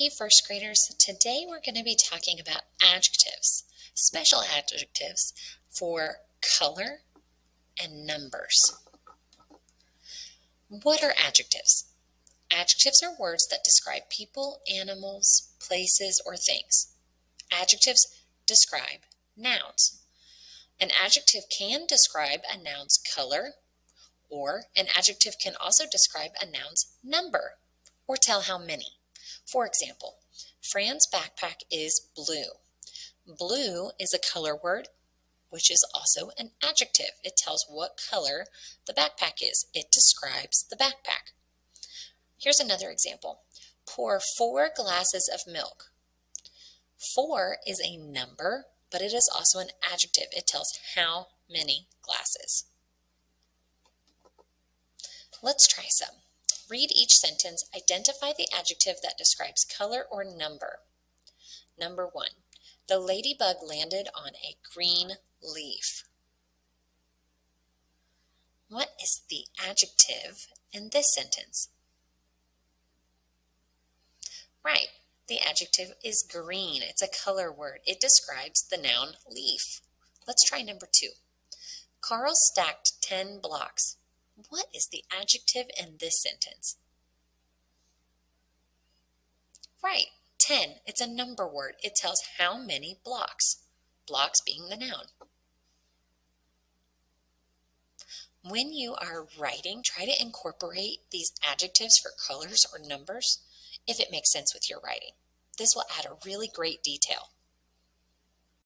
Hey first graders, today we're going to be talking about adjectives, special adjectives for color and numbers. What are adjectives? Adjectives are words that describe people, animals, places, or things. Adjectives describe nouns. An adjective can describe a noun's color, or an adjective can also describe a noun's number, or tell how many. For example, Fran's backpack is blue. Blue is a color word, which is also an adjective. It tells what color the backpack is. It describes the backpack. Here's another example. Pour four glasses of milk. Four is a number, but it is also an adjective. It tells how many glasses. Let's try some. Read each sentence. Identify the adjective that describes color or number. Number one, the ladybug landed on a green leaf. What is the adjective in this sentence? Right, the adjective is green. It's a color word. It describes the noun leaf. Let's try number two. Carl stacked 10 blocks. What is the adjective in this sentence? Right, 10. It's a number word. It tells how many blocks, blocks being the noun. When you are writing, try to incorporate these adjectives for colors or numbers if it makes sense with your writing. This will add a really great detail.